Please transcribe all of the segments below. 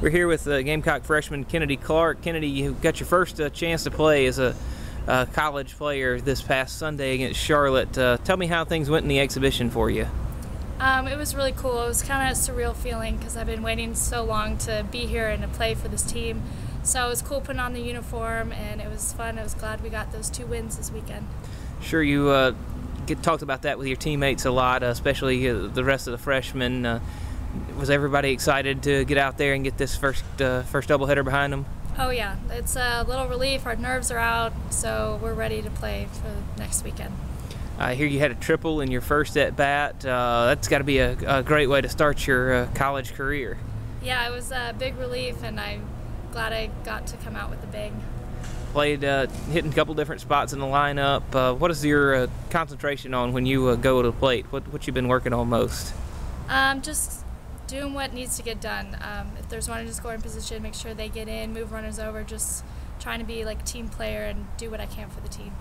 We're here with uh, Gamecock freshman Kennedy Clark. Kennedy, you got your first uh, chance to play as a uh, college player this past Sunday against Charlotte. Uh, tell me how things went in the exhibition for you. Um, it was really cool. It was kind of a surreal feeling because I've been waiting so long to be here and to play for this team. So it was cool putting on the uniform, and it was fun. I was glad we got those two wins this weekend. Sure, you uh, get talked about that with your teammates a lot, uh, especially uh, the rest of the freshmen. Was everybody excited to get out there and get this first uh, first doubleheader behind them? Oh yeah, it's a little relief. Our nerves are out, so we're ready to play for next weekend. I hear you had a triple in your first at bat. Uh, that's got to be a, a, great way to start your uh, college career. Yeah, it was a big relief, and I'm glad I got to come out with the big. Played uh, hitting a couple different spots in the lineup. Uh, what is your uh, concentration on when you uh, go to the plate? What what you been working on most? Um, just doing what needs to get done. Um, if there's one in a scoring position, make sure they get in, move runners over, just trying to be like a team player and do what I can for the team.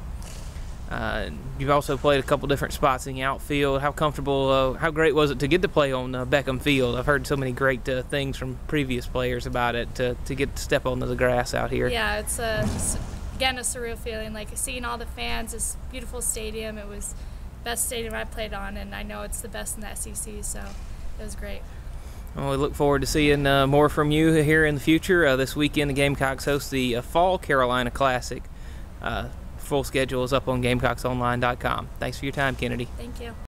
Uh, you've also played a couple different spots in the outfield. How comfortable, uh, how great was it to get to play on uh, Beckham Field? I've heard so many great uh, things from previous players about it to, to get to step onto the grass out here. Yeah, it's a, again a surreal feeling. Like seeing all the fans, this beautiful stadium. It was best stadium I played on, and I know it's the best in the SEC. So it was great. Well, we look forward to seeing uh, more from you here in the future. Uh, this weekend, the Gamecocks host the uh, Fall Carolina Classic. Uh, full schedule is up on GamecocksOnline.com. Thanks for your time, Kennedy. Thank you.